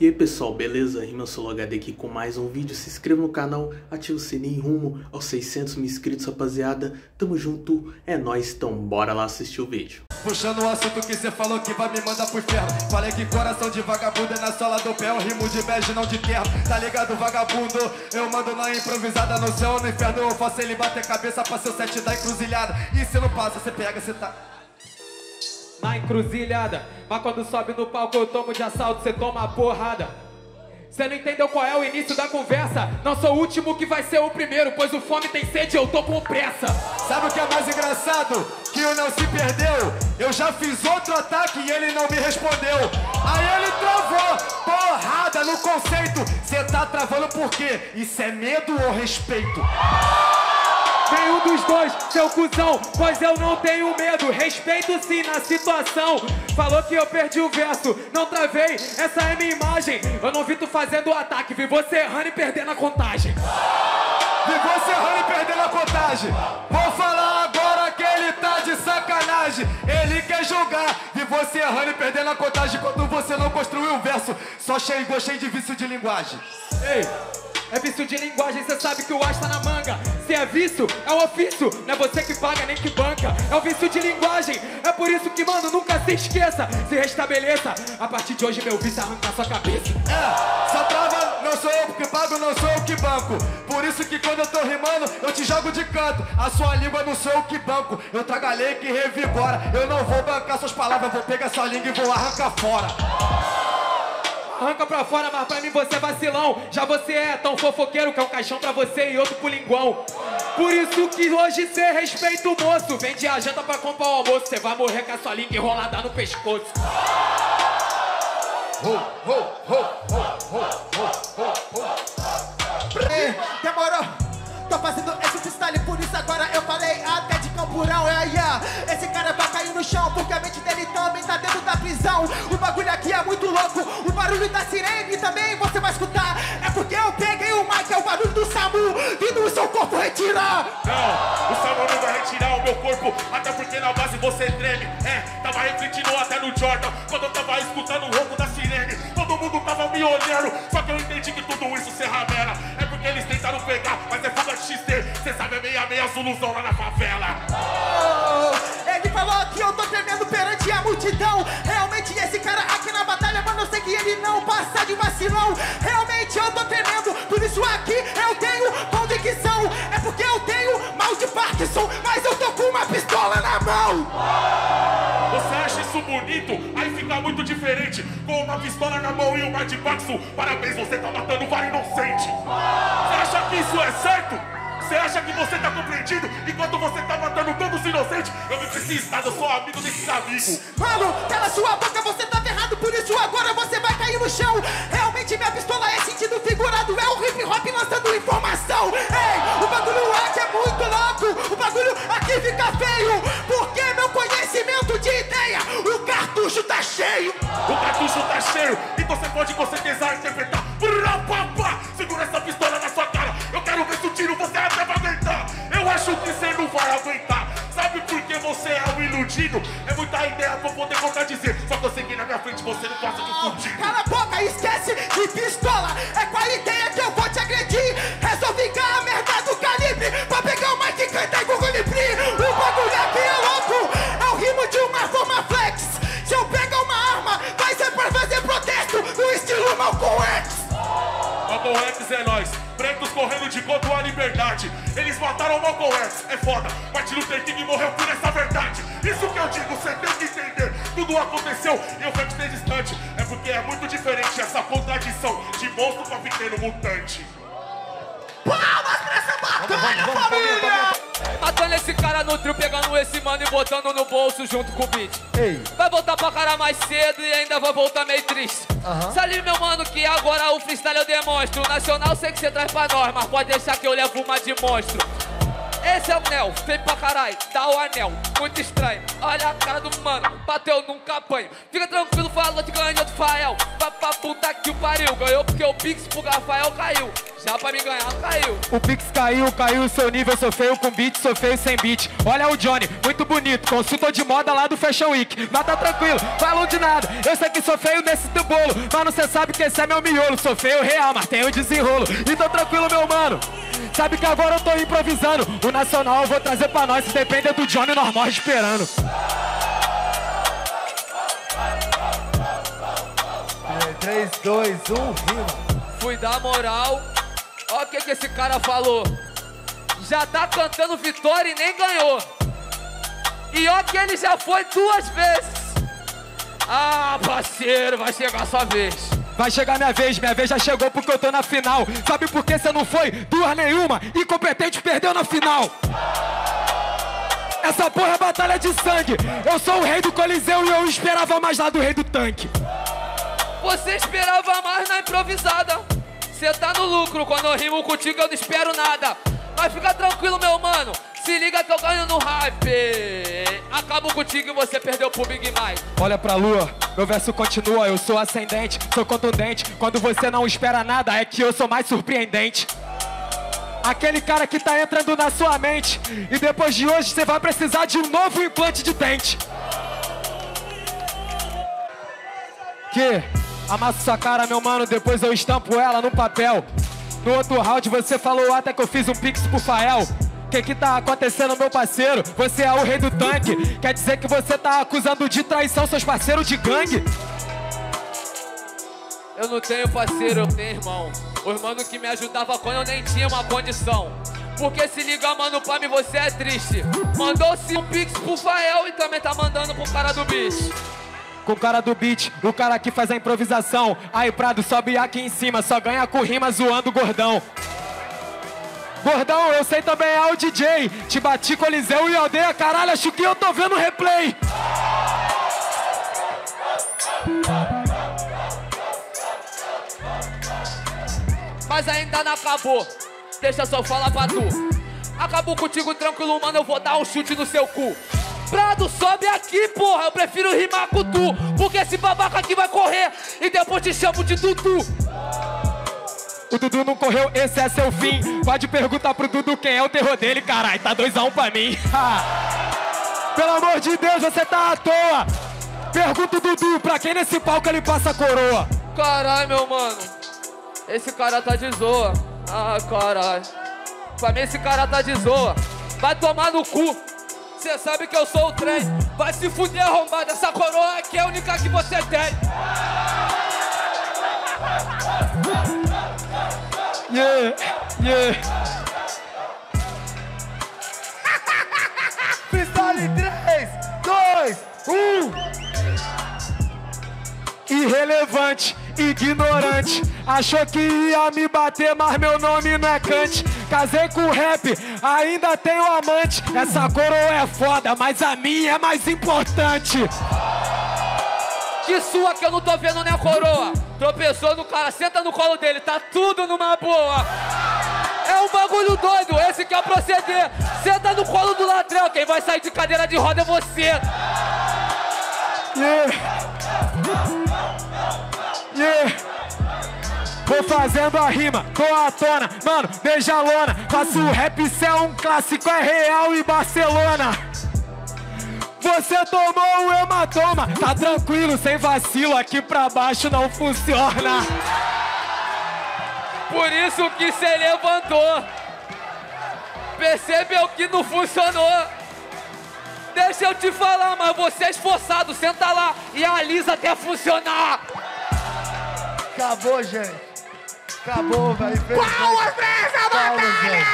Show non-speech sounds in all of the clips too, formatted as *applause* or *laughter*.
E aí pessoal, beleza? Rima HD aqui com mais um vídeo. Se inscreva no canal, ative o sininho rumo aos 600 mil inscritos, rapaziada. Tamo junto, é nóis, então bora lá assistir o vídeo. Puxando o assunto que cê falou que vai me mandar pro inferno Falei que coração de vagabundo é na sola do pé Eu rimo de bege, não de terra Tá ligado, vagabundo? Eu mando na improvisada No céu no inferno Eu faço ele bater cabeça pra seu set da encruzilhada E se não passa, cê pega, cê tá na encruzilhada. Mas quando sobe no palco eu tomo de assalto, cê toma a porrada. Cê não entendeu qual é o início da conversa? Não sou o último que vai ser o primeiro, pois o fome tem sede e eu tô com pressa. Sabe o que é mais engraçado? Que o não se perdeu. Eu já fiz outro ataque e ele não me respondeu. Aí ele travou, porrada no conceito. Cê tá travando por quê? Isso é medo ou respeito? Dos dois, seu cuzão, pois eu não tenho medo. Respeito sim na situação. Falou que eu perdi o verso, não travei, essa é minha imagem. Eu não vi tu fazendo o ataque, vi você errando e perdendo a contagem. Vi você errando e perdendo a contagem. Vou falar agora que ele tá de sacanagem. Ele quer jogar, vi você errando e perdendo a contagem quando você não construiu o verso. Só cheio, cheio de vício de linguagem. Ei! É vício de linguagem, cê sabe que o ar está na manga. Se é vício, é um ofício. Não é você que paga nem que banca. É o vício de linguagem. É por isso que, mano, nunca se esqueça. Se restabeleça. A partir de hoje, meu vício arranca sua cabeça. É, só trava, não sou eu que pago, não sou eu que banco. Por isso que quando eu tô rimando, eu te jogo de canto. A sua língua não sou eu que banco. Eu trago a lei que revigora. Eu não vou bancar suas palavras, vou pegar sua língua e vou arrancar fora arranca pra fora, mas pra mim você é vacilão. Já você é tão fofoqueiro que é um caixão pra você e outro pro linguão. Por isso que hoje cê respeita o moço. Vende a janta pra comprar o almoço. Cê vai morrer com a sua língua enrolada no pescoço. Demorou, tô fazendo esse freestyle, por isso agora eu falei até de camburão, é, yeah. Esse cara vai cair no chão, porque a mente dele também tá dentro da prisão. O bagulho aqui é muito louco, o barulho da sirene também você vai escutar. É porque eu peguei o mic, é o barulho do SAMU, vindo o seu corpo retirar. Não, o SAMU não vai retirar o meu corpo, até porque na base você treme. É, tava refletindo até no Jordan, quando eu tava escutando o ronco da sirene. Todo mundo tava me olhando, só que eu entendi que tudo isso se ramera. É porque eles tentaram pegar, mas é fuga XT. Cê sabe, é meia meia zuluzão lá na favela. Não passa de vacilão. Realmente eu tô tremendo, por isso aqui eu tenho convicção. É porque eu tenho mal de Parkinson, mas eu tô com uma pistola na mão. Você acha isso bonito? Aí fica muito diferente. Com uma pistola na mão e uma de Parkinson. Parabéns, você tá matando vários inocente. Você acha que isso é certo? Você acha que você tá compreendido enquanto você tá matando todos os inocentes? Eu me preciso, eu sou amigo desses amigos. Mano, cala sua boca, você ferrado, por isso agora você vai cair no chão. Realmente minha pistola é sentido figurado, é o hip hop lançando informação. Ei, o bagulho aqui é muito louco, o bagulho aqui fica feio, porque meu conhecimento de ideia, o cartucho tá cheio. O cartucho tá cheio, então você pode com certeza aconteceu e eu quero ser distante. É porque é muito diferente essa contradição de monstro pra pequeno mutante. Palmas pra essa batalha, família! Matando esse cara no trio, pegando esse mano e botando no bolso junto com o beat. Ei. Vai voltar pra cara mais cedo e ainda vai voltar meio triste. Uhum. Meu mano, que agora o freestyle eu demonstro. O nacional sei que você traz pra nós, mas pode deixar que eu levo uma de monstro. Esse é o Nel, feio pra caralho, dá o anel, muito estranho. Olha a cara do mano, bateu nunca apanho. Fica tranquilo, falou de ganhou do Fael. Vai pra puta que o pariu, ganhou porque o Pix pro Rafael caiu. Já pra me ganhar, caiu. O Pix caiu, caiu o seu nível, sou feio com beat, sou feio sem beat. Olha o Johnny, muito bonito, consultor de moda lá do Fashion Week. Mas tá tranquilo, falam de nada. Eu sei que sou feio nesse teu bolo, mas não cê sabe que esse é meu miolo. Sou feio real, mas tenho desenrolo. Então tranquilo, meu mano. Sabe que agora eu tô improvisando. O nacional eu vou trazer pra nós, se depende do Johnny, nós morre esperando. 3, 2, 1, rima. Fui dar moral. Olha o que, que esse cara falou. Já tá cantando vitória e nem ganhou. E olha que ele já foi duas vezes. Ah, parceiro, vai chegar a sua vez. Vai chegar minha vez, minha vez já chegou porque eu tô na final. Sabe por que você não foi? Duas nenhuma, incompetente perdeu na final. Essa porra é batalha de sangue. Eu sou o rei do Coliseu e eu esperava mais lá do rei do tanque. Você esperava mais na improvisada. Você tá no lucro, quando eu rimo contigo eu não espero nada. Mas fica tranquilo, meu mano. Se liga que eu ganho no hype. Acabo contigo e você perdeu pro Big Mike. Olha pra lua, meu verso continua, eu sou ascendente, sou contundente. Quando você não espera nada, é que eu sou mais surpreendente. Aquele cara que tá entrando na sua mente. E depois de hoje você vai precisar de um novo implante de dente. Que? Amassa sua cara, meu mano, depois eu estampo ela no papel. No outro round você falou até que eu fiz um pix pro Fael. Que que tá acontecendo, meu parceiro? Você é o rei do tanque. Quer dizer que você tá acusando de traição seus parceiros de gangue? Eu não tenho parceiro, eu tenho irmão. O irmão que me ajudava quando eu nem tinha uma condição. Porque se liga, mano, pra mim você é triste. Mandou-se um pix pro Fael e também tá mandando pro cara do bicho. Com o cara do beat, o cara que faz a improvisação. Aí Prado sobe aqui em cima, só ganha com rima zoando o gordão. Gordão, eu sei também é o DJ. Te bati Coliseu e aldeia, caralho, acho que eu tô vendo replay. Mas ainda não acabou. Deixa só falar pra tu. Acabou contigo tranquilo, mano, eu vou dar um chute no seu cu. Prado, sobe aqui, porra. Eu prefiro rimar com tu. Porque esse babaca aqui vai correr. E depois te chamo de Dudu. O Dudu não correu, esse é seu fim. Pode perguntar pro Dudu quem é o terror dele, caralho. Tá 2x1 um pra mim. Pelo amor de Deus, você tá à toa. Pergunta o Dudu, pra quem nesse palco ele passa a coroa? Caralho, meu mano. Esse cara tá de zoa. Ah, caralho. Pra mim esse cara tá de zoa. Vai tomar no cu. Cê sabe que eu sou o trem. Vai se fuder arrombado. Essa coroa aqui é a única que você tem. Yeah, yeah. Freestyle em 3, 2, 1. Irrelevante, ignorante. Achou que ia me bater, mas meu nome não é Kant. Casei com rap, ainda tenho amante. Essa coroa é foda, mas a minha é mais importante. Que sua que eu não tô vendo nem a coroa. Tropeçou no cara, senta no colo dele, tá tudo numa boa. É um bagulho doido, esse que é proceder. Senta no colo do ladrão, quem vai sair de cadeira de roda é você. Yeah. Yeah. Vou fazendo a rima, tô à tona, mano, beija a lona. Faço rap, cê é um clássico, é Real e Barcelona. Você tomou o hematoma, tá tranquilo, sem vacilo, aqui pra baixo não funciona. Por isso que cê levantou. Percebeu que não funcionou. Deixa eu te falar, mas você é esforçado, senta lá e alisa até funcionar. Acabou, gente. Acabou, velho. Essa Palmas, batalha!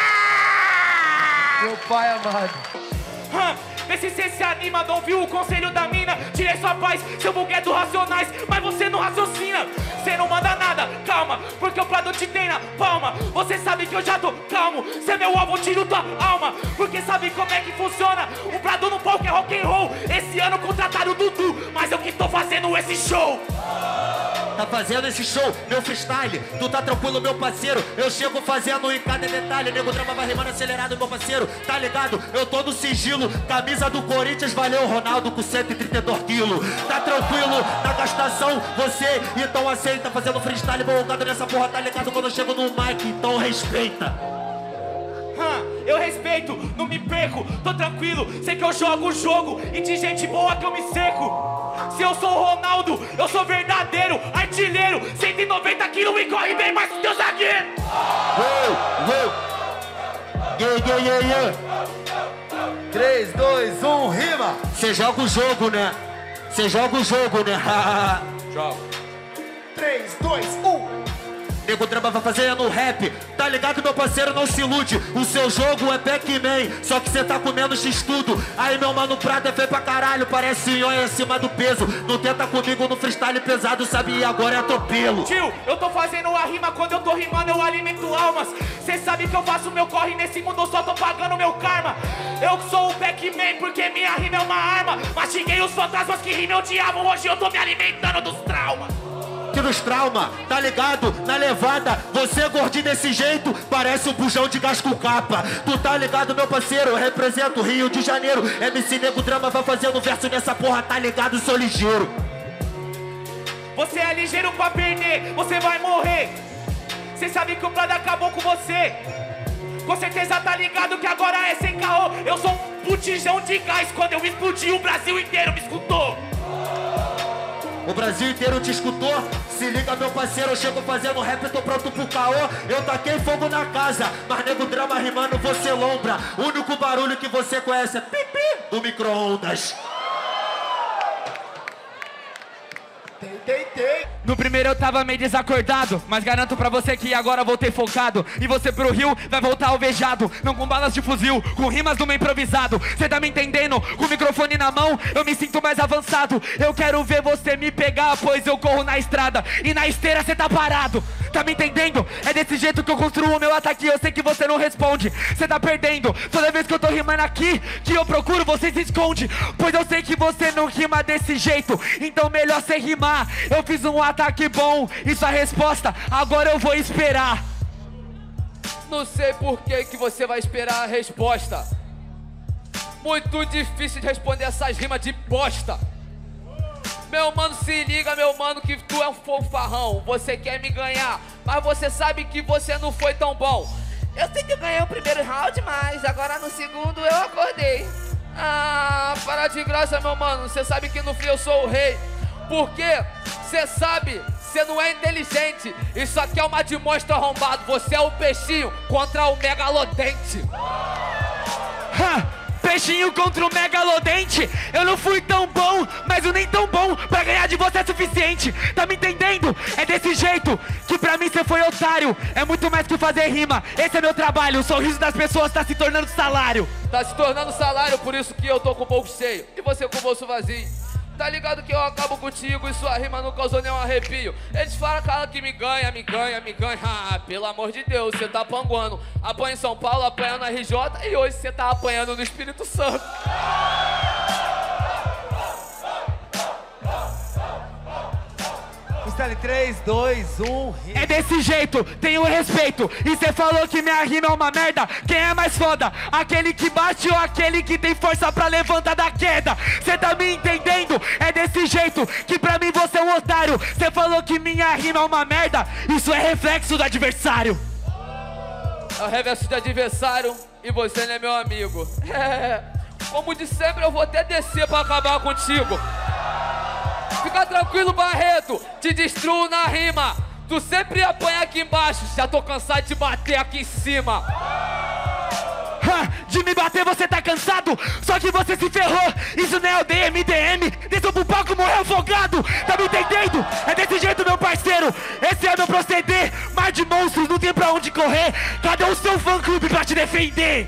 Meu pai amado. Vê se cê se anima, não viu o conselho da mina? Tirei sua paz, seu dos racionais Mas você não raciocina, cê não manda nada Calma, porque o Prado te tem na palma. Você sabe que eu já tô calmo Cê é meu alvo, tiro tua alma. Porque sabe como é que funciona? O Prado no palco é rock and roll. Esse ano contrataram o Dudu Mas eu que tô fazendo esse show Tá fazendo esse show, meu freestyle. Tu tá tranquilo, meu parceiro. Eu chego fazendo em cada detalhe. Nego drama vai rimando acelerado, meu parceiro. Tá ligado? Eu tô no sigilo. Camisa do Corinthians, valeu, Ronaldo, com 132 quilos. Tá tranquilo na gastação, você então aceita. Fazendo freestyle, bolgado nessa porra, tá ligado? Quando eu chego no mic, então respeita. Eu respeito, não me perco, tô tranquilo, sei que eu jogo o jogo e de gente boa que eu me seco. Se eu sou o Ronaldo, eu sou verdadeiro, artilheiro, 190 quilos e corre bem mais que teu zagueiro. Uou, uou. Yeah, yeah, yeah, yeah. 3, 2, 1, rima! Você joga o jogo, né? Você joga o jogo, né? *laughs* Joga. 3, 2, 1. Nego vai fazendo rap, tá ligado, meu parceiro? Não se ilude. O seu jogo é Pac-Man, só que cê tá comendo x-tudo. Aí, meu mano, Prado é feio pra caralho, parece nhonha acima do peso. Não tenta comigo no freestyle pesado, sabe? E agora é atropelo. Tio, eu tô fazendo a rima, quando eu tô rimando eu alimento almas. Cê sabe que eu faço meu corre nesse mundo, eu só tô pagando meu karma. Eu sou o Pac-Man porque minha rima é uma arma. Mastiguei os fantasmas que rimam odiavam, hoje eu tô me alimentando dos traumas. Que nos trauma, tá ligado? Na levada, você gordinho desse jeito, parece um bujão de gás com capa. Tu tá ligado, meu parceiro? Eu represento Rio de Janeiro. MC Nego Drama vai fazendo verso nessa porra, tá ligado? Sou ligeiro. Você é ligeiro pra perder, você vai morrer. Cê sabe que o Prado acabou com você. Com certeza tá ligado que agora é sem caô. Eu sou um botijão de gás. Quando eu explodi, o Brasil inteiro me escutou. O Brasil inteiro te escutou? Se liga, meu parceiro, eu chego fazendo rap, tô pronto pro caô. Eu taquei fogo na casa, mas nego drama rimando, você lombra. O único barulho que você conhece é pipi do micro-ondas. No primeiro eu tava meio desacordado, mas garanto pra você que agora voltei focado. E você pro Rio vai voltar alvejado, não com balas de fuzil, com rimas do meio improvisado. Cê tá me entendendo? Com o microfone na mão, eu me sinto mais avançado. Eu quero ver você me pegar, pois eu corro na estrada. E na esteira cê tá parado. Tá me entendendo? É desse jeito que eu construo o meu ataque. Eu sei que você não responde, cê tá perdendo. Toda vez que eu tô rimando aqui, que eu procuro, você se esconde. Pois eu sei que você não rima desse jeito. Então melhor cê rimar. Eu fiz um ataque bom, isso é a resposta. Agora eu vou esperar. Não sei por que, que você vai esperar a resposta. Muito difícil de responder essas rimas de bosta. Meu mano, se liga, meu mano, que tu é um fofarrão. Você quer me ganhar, mas você sabe que você não foi tão bom. Eu sei que eu ganhei o primeiro round, mas agora no segundo eu acordei. Ah, para de graça, meu mano. Você sabe que no fim eu sou o rei. Porque você sabe, você não é inteligente. Isso aqui é uma de monstro arrombado. Você é o peixinho contra o megalodente. Ha! Peixinho contra o megalodente. Eu não fui tão bom, mas o nem tão bom pra ganhar de você é suficiente. Tá me entendendo? É desse jeito que pra mim você foi otário. É muito mais que fazer rima. Esse é meu trabalho. O sorriso das pessoas tá se tornando salário. Tá se tornando salário, por isso que eu tô com o bolso cheio. E você com o bolso vazio. Tá ligado que eu acabo contigo e sua rima não causou nenhum arrepio. Eles falam, cara, que me ganha, me ganha, me ganha. *laughs* Ah, pelo amor de Deus, você tá panguando. Apanha em São Paulo, apanha na RJ e hoje você tá apanhando no Espírito Santo. Freestyle 3, 2, 1, rima. É desse jeito, tenho respeito. E cê falou que minha rima é uma merda. Quem é mais foda? Aquele que bate ou aquele que tem força pra levantar da queda? Cê tá me entendendo? É desse jeito que pra mim você é um otário. Cê falou que minha rima é uma merda. Isso é reflexo do adversário. É o reverso de adversário e você não é meu amigo. *laughs* É, como de sempre, eu vou até descer pra acabar contigo. Fica tranquilo, Barreto, te destruo na rima. Tu sempre apanha aqui embaixo, já tô cansado de bater aqui em cima. De me bater você tá cansado, só que você se ferrou. Isso não é o DMDM, desceu pro palco morreu afogado. Tá me entendendo? É desse jeito, meu parceiro. Esse é meu proceder. Mar de monstros, não tem pra onde correr. Cadê o seu fã clube pra te defender?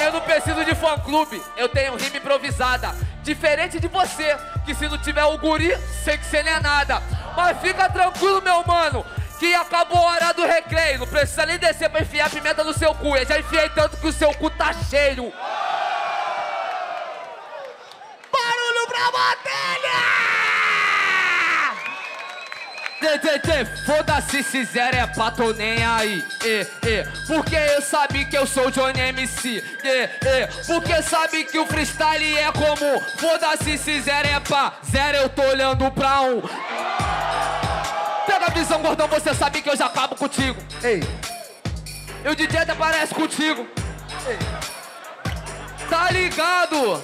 Eu não preciso de fã clube, eu tenho rima improvisada. Diferente de você, que se não tiver o guri, sei que você não é nada. Mas fica tranquilo, meu mano, que acabou a hora do recreio. Não precisa nem descer pra enfiar pimenta no seu cu. Eu já enfiei tanto que o seu cu tá cheio. Barulho pra batalha! Foda-se se zero é pato nem aí, e, e, porque eu sabe que eu sou Johnny MC, e, e, porque sabe que o freestyle é comum, foda-se se zero é pá, zero eu tô olhando pra um. Pega a visão, gordão, você sabe que eu já acabo contigo. Ei, E o DJ até parece contigo. Tá ligado?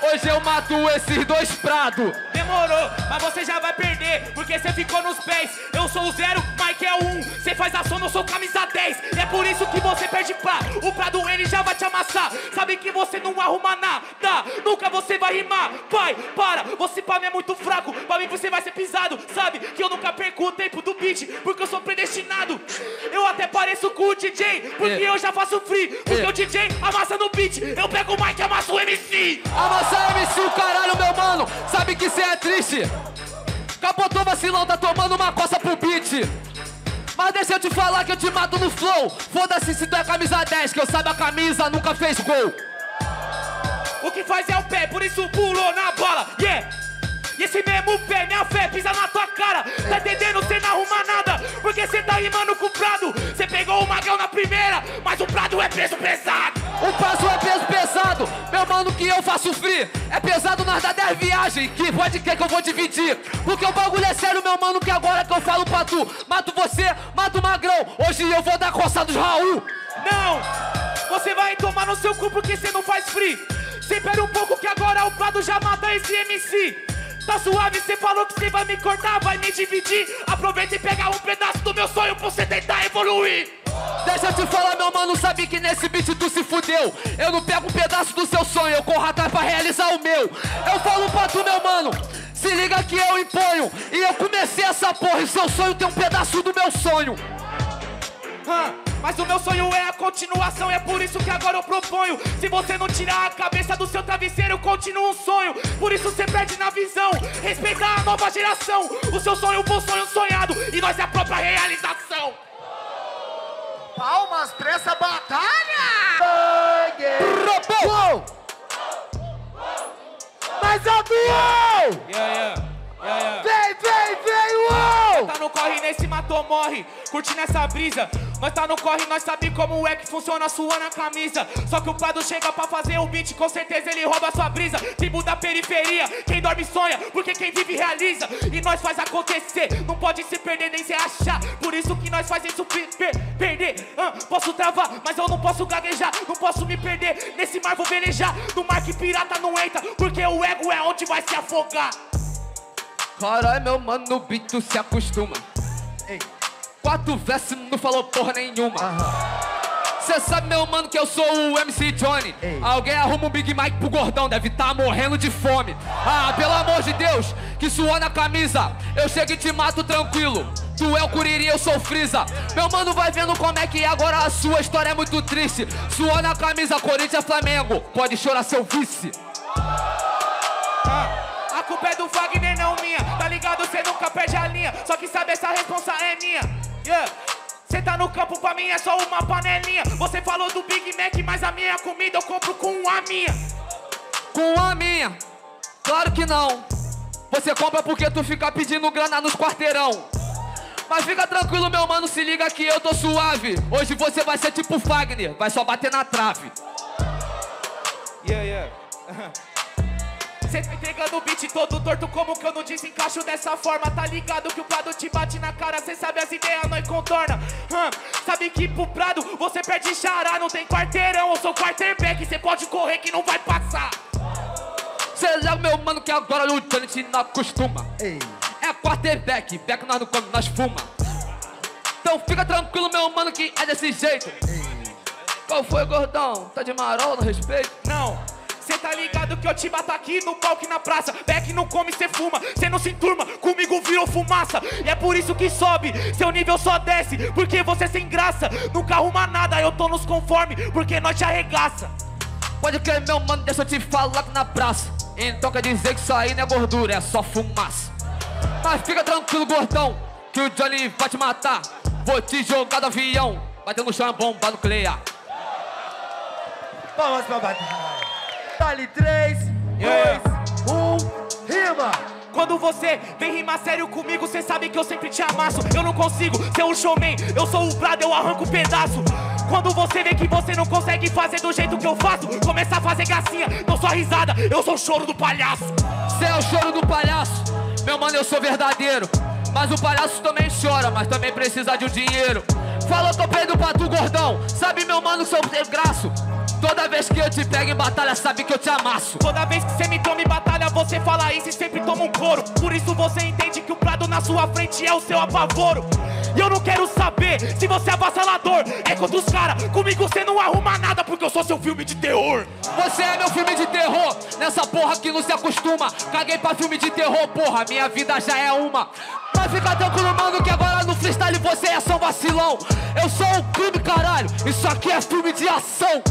Hoje eu mato esses dois prados. Demorou, mas você já vai perder, porque você ficou nos pés. Eu sou o zero, Mike é o um. Você faz a soma, eu sou camisa 10. É por isso que você perde pá. O Prado ele já vai te amassar. Sabe que você não arruma nada. Nunca você vai rimar. Pai, para. Você pra mim é muito fraco. Pra mim você vai ser pisado. Sabe que eu nunca perco o tempo do beat, porque eu sou predestinado. Eu até pareço com o DJ, porque É. eu já faço free. Porque É. o DJ amassa no beat. Eu pego o Mike e MC. Amassar MC o caralho, meu mano. Sabe que cê é triste. Capotou vacilão, tá tomando uma coça pro beat. Mas deixa eu te falar que eu te mato no flow. Foda-se se tu é camisa 10, que eu sabe a camisa nunca fez gol. O que faz é o pé, por isso pulou na bola, yeah! E esse mesmo pé, minha fé, pisa na tua cara Tá entendendo? Cê não arruma nada Porque cê tá rimando com o Prado Cê pegou o Magrão na primeira Mas o Prado é peso pesado O passo é peso pesado, meu mano, que eu faço free. É pesado nós dá 10 viagens, que pode crer que eu vou dividir. Porque o bagulho é sério, meu mano, que agora que eu falo pra tu. Mato você, mato o magrão. Hoje eu vou dar coça dos Raul. Não! Você vai tomar no seu cu porque cê não faz free Cê espera um pouco que agora o Prado já mata esse MC Tá suave, cê falou que cê vai me cortar, vai me dividir Aproveita e pega um pedaço do meu sonho pra você tentar evoluir Deixa eu te falar, meu mano, sabe que nesse beat tu se fudeu. Eu não pego um pedaço do seu sonho, eu corro atrás pra realizar o meu. Eu falo pra tu, meu mano, se liga que eu imponho. E eu comecei essa porra, e seu sonho tem um pedaço do meu sonho. Hã, Mas o meu sonho é a continuação, é por isso que agora eu proponho. Se você não tirar a cabeça do seu travesseiro, continua um sonho. Por isso você perde na visão. Respeita a nova geração. O seu sonho foi um sonho sonhado e nós é a própria realização. palmas pra essa batalha! Uou! Mais alto, uou! Yeah, yeah, yeah, yeah. Corre, nesse matou, morre. Curtindo essa brisa. Nós tá no corre, nós sabe como é que funciona suando a camisa. Só que o Prado chega pra fazer o beat, com certeza ele rouba sua brisa. Tribo da periferia, quem dorme sonha, porque quem vive realiza. E nós faz acontecer, não pode se perder nem se achar. Por isso que nós faz isso per- per- perder. Ah, posso travar, mas eu não posso gaguejar. Não posso me perder, nesse mar vou velejar. No mar que pirata não entra, porque o ego é onde vai se afogar. Caralho, meu mano, no beat se acostuma. Ei. Quatro versos não falou porra nenhuma. Cê sabe, meu mano, que eu sou o MC Johnny. Ei. Alguém arruma um Big Mike pro gordão, deve tá morrendo de fome. Ah, pelo amor de Deus, que suou na camisa. Eu chego e te mato tranquilo. Tu é o Curiri, eu sou o Freeza. Meu mano vai vendo como é que é agora a sua história é muito triste. Suou na camisa, Corinthians, Flamengo. Pode chorar seu vice. A culpa é do Wagner, não minha. Tá ligado? Cê nunca perde a linha. Só que sabe, essa responsa é minha. Yeah. Cê tá no campo, pra mim é só uma panelinha. Você falou do Big Mac, mas a minha comida eu compro com a minha. Com a minha? Claro que não. Você compra porque tu fica pedindo grana nos quarteirão. Mas fica tranquilo, meu mano, se liga que eu tô suave. Hoje você vai ser tipo Fagner, vai só bater na trave. Yeah, yeah. *laughs* Cê tá entregando o beat todo torto, como que eu não desencaixo dessa forma? Tá ligado que o Prado te bate na cara, cê sabe as ideias, nós contorna. Hum, sabe que pro Prado você perde xará, não tem quarteirão, eu sou quarterback, cê pode correr que não vai passar. Cê leva meu mano que agora o Johnny te não acostuma. Ei, É quarterback, back nós não come, nós fuma. Então fica tranquilo, meu mano, que é desse jeito. Qual foi, gordão? Tá de marol no respeito? Não, cê tá ligado que eu te bato aqui no palco e na praça. Beck não come, cê fuma, cê não se enturma, comigo virou fumaça. E é por isso que sobe, seu nível só desce, porque você é sem graça. Nunca arruma nada, eu tô nos conforme, porque nós te arregaça. Pode crer, meu mano, deixa eu te falar aqui na praça. Então quer dizer que isso aí não é gordura, é só fumaça. Mas fica tranquilo, gordão, que o Johnny vai te matar. Vou te jogar do avião, batendo no chão, bomba nuclear. palmas pra batalha. Dali 3, 2, 1, rima! Quando você vem rimar sério comigo, cê sabe que eu sempre te amasso. Eu não consigo ser um showman, eu sou o brado, eu arranco um pedaço. Quando você vê que você não consegue fazer do jeito que eu faço, começa a fazer gracinha, não sou risada, eu sou o choro do palhaço. Cê é o choro do palhaço, meu mano, eu sou verdadeiro. Mas o palhaço também chora, mas também precisa de um dinheiro. Falou, tô pedindo pra tu, gordão. Sabe, meu mano, sou graço. Toda vez que eu te pego em batalha, sabe que eu te amasso. Toda vez que você me toma em batalha, você fala isso e sempre toma um couro. Por isso você entende que o prado na sua frente é o seu apavoro. E eu não quero saber se você é avassalador. É contra os caras, comigo você não arruma nada porque eu sou seu filme de terror. Você é meu filme de terror, nessa porra que não se acostuma. Caguei pra filme de terror, porra, minha vida já é uma. Mas fica tranquilo, mano, que agora no freestyle você é só vacilão. Eu sou o clube, caralho, isso aqui é filme de ação.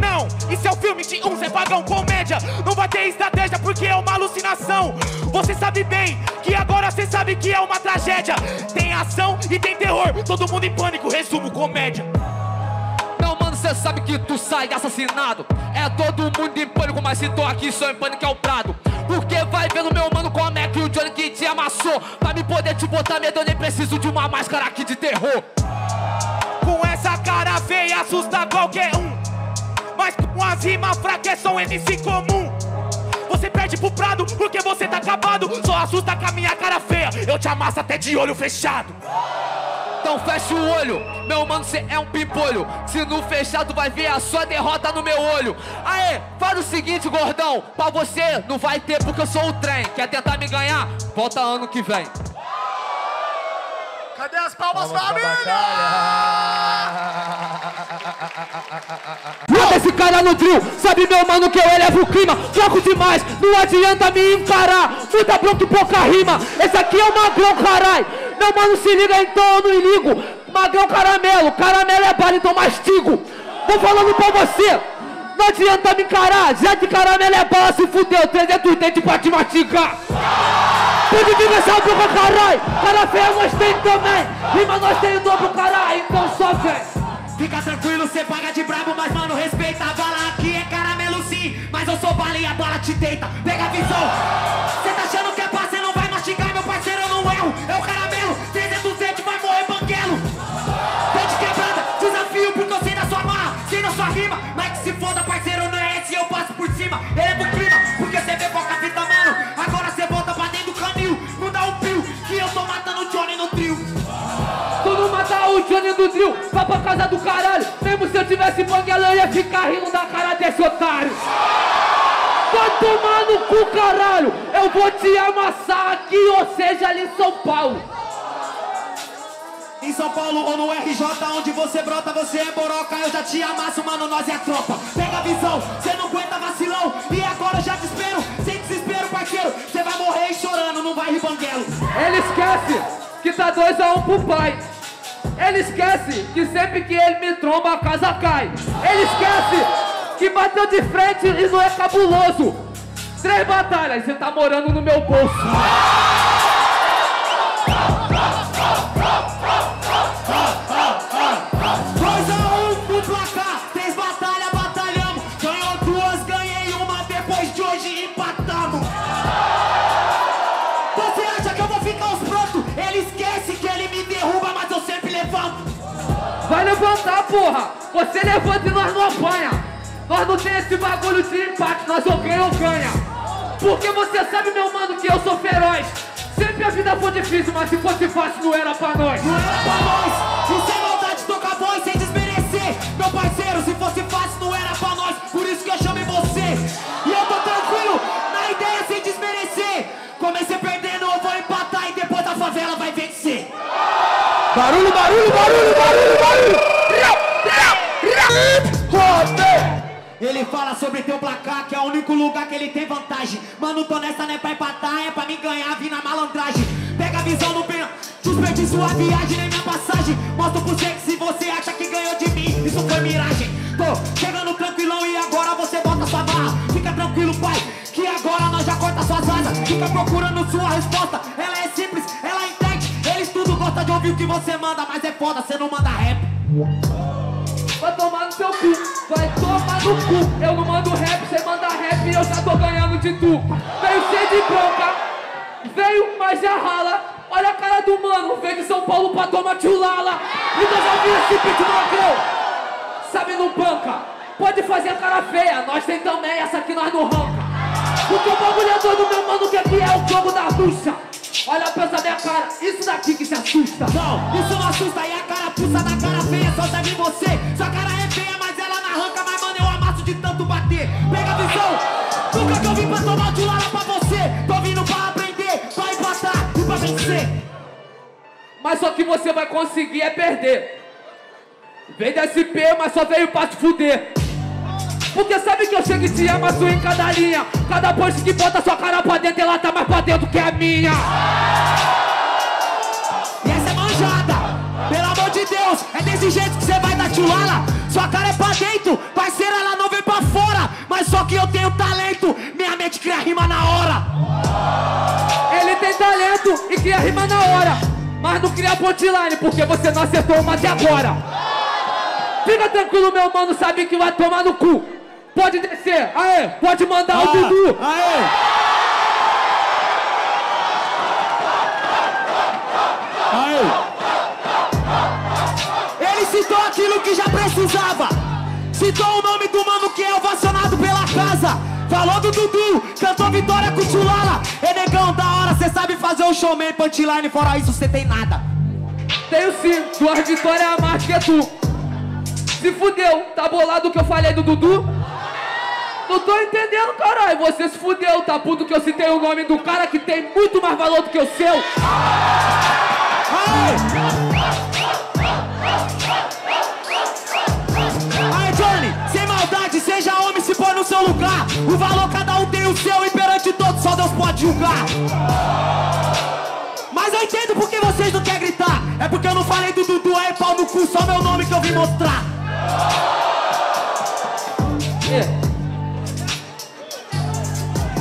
Não, isso é o filme de um, cê pagão comédia. Não vai ter estratégia porque é uma alucinação. Você sabe bem que agora cê sabe que é uma tragédia. Tem ação e tem terror, todo mundo em pânico, resumo comédia. Meu mano, cê sabe que tu sai assassinado. É todo mundo em pânico, mas se tô aqui só em pânico é o prado. Porque vai vendo meu mano como é que o Johnny que te amassou. Pra me poder te botar medo, eu nem preciso de uma máscara aqui de terror. Cara feia assusta qualquer um. Mas com as rimas fracas é só um MC comum. Você perde pro prado porque você tá acabado. Só assusta com a minha cara feia. Eu te amasso até de olho fechado. Então fecha o olho, meu mano, cê é um pimpolho. Se não fechar, tu vai ver a sua derrota no meu olho. Aê, faz o seguinte, gordão. Pra você não vai ter porque eu sou o trem. Quer tentar me ganhar? Volta ano que vem. Cadê as palmas, família? Mata esse cara no trio, sabe meu mano que eu elevo o clima. Troco demais, não adianta me encarar. Muita bronca e pouca rima, esse aqui é o magrão carai. Meu mano se liga então eu não ligo. Magrão caramelo, caramelo é bala então mastigo. Vou falando pra você, não adianta me encarar. Já de caramelo é bala, se fudeu. 300 dentes pra te mastigar Essa boca carai Cara feia nós tem também. Rima nós tem o dobro carai, então só vem Fica tranquilo, cê paga de brabo, mas mano, respeita a bala. Aqui é caramelo sim, mas eu sou bala e a bala te deita. Pega a visão. Cê tá achando que é pá, casa do caralho. Mesmo se eu tivesse banguela, eu ia ficar rindo da cara desse otário. Vai tomar no cu, caralho. Eu vou te amassar aqui, ou seja, ali em São Paulo. Em São Paulo ou no RJ, onde você brota, você é boroca, eu já te amasso, mano, nós é a tropa. Pega a visão, cê não aguenta vacilão, e agora eu já te espero, sem desespero, parceiro, cê vai morrer chorando, não vai ribanguelo. Ele esquece que tá 2 a 1 um pro pai. Ele esquece que sempre que ele me tromba a casa cai. Ele esquece que bateu de frente e não é cabuloso. Três batalhas, você tá morando no meu bolso. Porra! Você levanta e nós não apanha! Nós não tem esse bagulho de empate, nós ou ganha ou ganha! Porque você sabe, meu mano, que eu sou feroz! Sempre a vida foi difícil, mas se fosse fácil não era pra nós! Não era pra nós, e sem maldade tocar a voz, sem desmerecer. Meu parceiro, se fosse fácil, não era pra nós, por isso que eu chamei você. E eu tô tranquilo, na ideia, sem desmerecer. Comecei perdendo, eu vou empatar e depois a favela vai vencer. Barulho, barulho, barulho, barulho, barulho! Ele fala sobre teu placar, que é o único lugar que ele tem vantagem. Mano, tô nessa, não é pra empatar, é pra me ganhar, vi na malandragem. Pega a visão no pena, desperdiço a viagem nem minha passagem. Mostro pro você que se você acha que ganhou de mim, isso foi miragem. Tô chegando tranquilão e agora você bota sua barra. Fica tranquilo, pai, que agora nós já corta suas asas. Fica procurando sua resposta, ela é simples, ela entende. Eles tudo gostam de ouvir o que você manda, mas é foda, você não manda rap. Seu cu, vai tomar no cu. Eu não mando rap, você manda rap e eu já tô ganhando de tu. Veio cheio de bronca, veio, mas já rala. Olha a cara do mano, veio de São Paulo pra tomar tchulala. Então já viu esse pit magrão? Sabe no banca? Pode fazer a cara feia, nós tem também, essa aqui nós não arranca. Porque o bagulho é doido, meu mano, que aqui é o jogo da bucha. Olha pensa minha cara, isso daqui que se assusta. Não, isso não assusta e a carapuça da cara feia só serve você. Sua cara é feia, mas ela não arranca, mas mano, eu amasso de tanto bater. Pega a visão, nunca que eu vim pra tomar de lala pra você. Tô vindo pra aprender, pra empatar e pra vencer. Mas só que você vai conseguir é perder. Vem da SP, mas só veio pra te fuder. Porque sabe que eu chego e te amasso em cada linha. Cada punch que bota sua cara pra dentro, ela tá mais pra dentro que a minha. É desse jeito que você vai dar tchulala. Sua cara é pra dentro, parceira, ela não vem pra fora. Mas só que eu tenho talento, minha mente cria rima na hora. Ele tem talento e cria rima na hora. Mas não cria punchline, porque você não acertou uma até agora. Fica tranquilo, meu mano, sabe que vai tomar no cu. Pode descer, aê, pode mandar o Dudu. Aê! Precisava. Citou o nome do mano que é ovacionado pela casa. Falou do Dudu, cantou Vitória com Tchulala. É negão, da hora, cê sabe fazer o showman punchline, fora isso cê tem nada. Tenho sim, duas vitórias a mais que tu. Se fudeu, tá bolado que eu falei do Dudu? Não tô entendendo, caralho. Você se fudeu, tá puto que eu citei o nome do cara que tem muito mais valor do que o seu. Aí, no seu lugar. O valor cada um tem o seu e perante todos só Deus pode julgar. Mas eu entendo porque vocês não querem gritar. É porque eu não falei do Dudu, aí pau no cu, só meu nome que eu vim mostrar.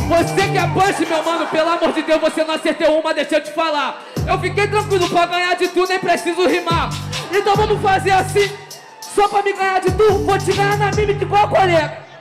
Você que é punch, meu mano, pelo amor de Deus, você não acertou uma, deixa eu te falar. Eu fiquei tranquilo pra ganhar de tu, nem preciso rimar. Então vamos fazer assim, só pra me ganhar de tu, vou te ganhar na mímica igual a colega.